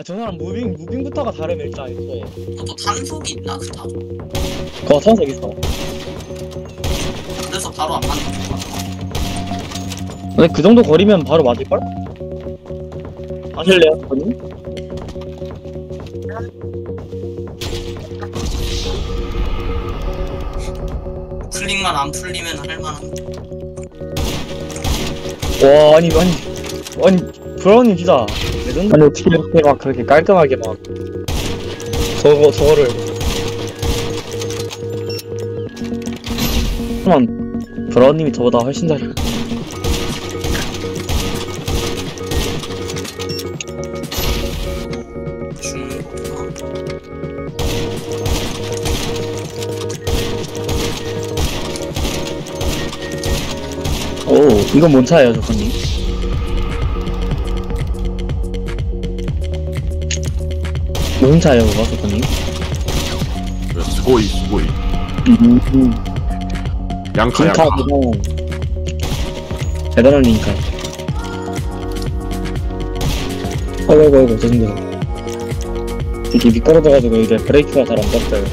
아저 사람 무빙 무빙부터가 다르면 일단 있어 또 탄속이 있나 그다 그거 탄석 있어 그래서 바로 안 맞는 거 근데 그 정도 거리면 바로 맞을걸? 하실래요? 언니? 클릭만 안 풀리면 할만한 와 아니 아니 아니 브라운님 진짜 레전드 아니 어떻게 이렇게 막 그렇게 깔끔하게 막 저거 저거를 잠깐만 브라운님이 저보다 훨씬 잘해 오 이건 뭔 차예요 조커님? 차예요 그거 조커님? 스고이 스고이. 음. 양카 양카. 그거 대단한 링카. 아이고 아이고 죄송해요 이게 미끄러져가지고 이제 브레이크가 잘 안 잡혀요.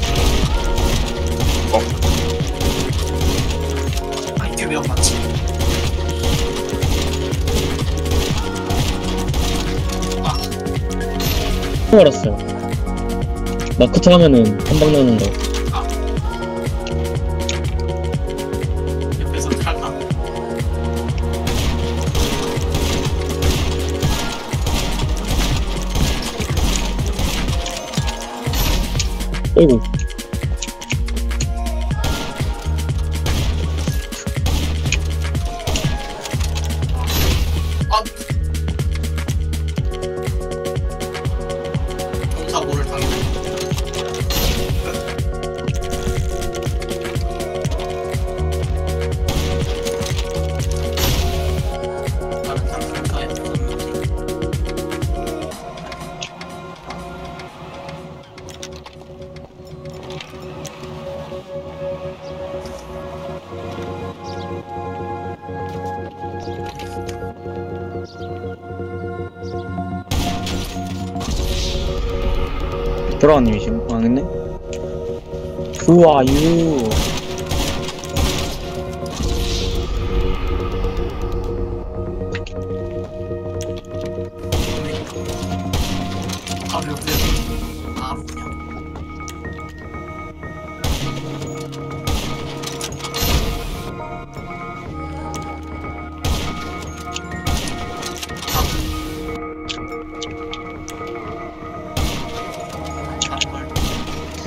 아 이게 왜 맞지? 처음 알았어요 마크트 하면은 한 방 나는 거. 옆에서 탈락 어이구 브라운님이 지금 망했네 후아유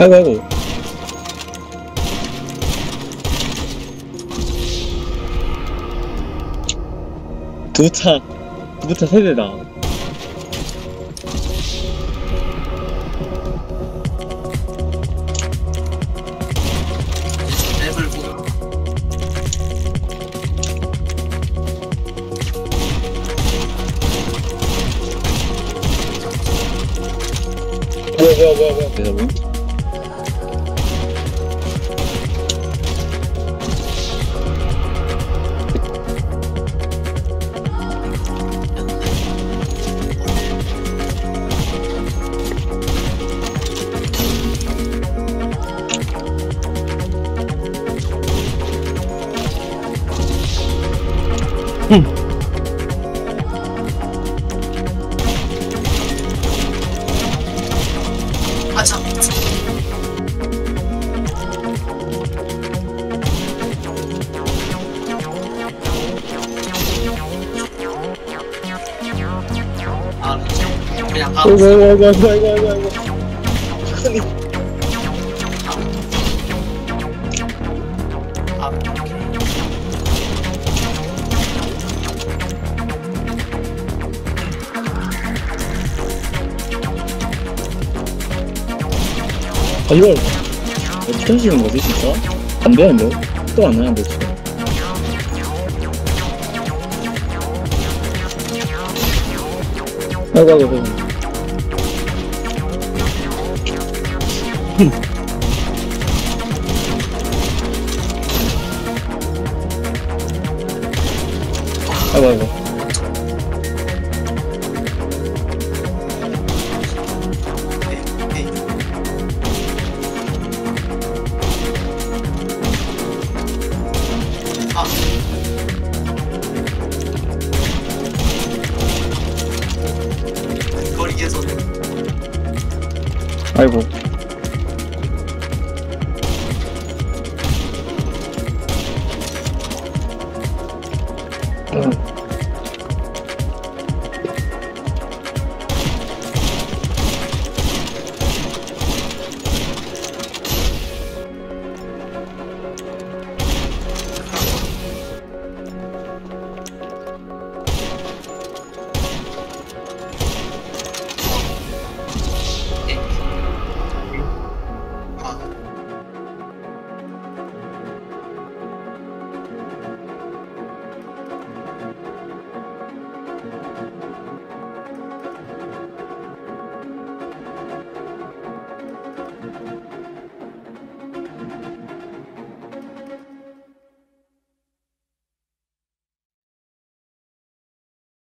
아이고 아이고. 두차 두차 세대다. 뭐야 뭐야 뭐야 뭐야 그래서 뭐? 아참 아 그냥 바로 아 이걸 어떻게 하시는 거지 진짜? 안 되는데? 또안 나는데 진짜 아이고 아이고 아이고 아이고 아이고 아이고